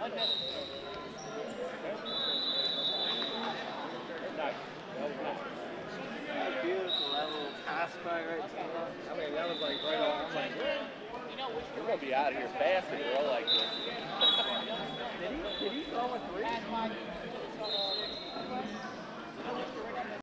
That's it. Beautiful, that little pass to I mean, that was like right off. I'm like, we're gonna be out of here fast if we're all like this.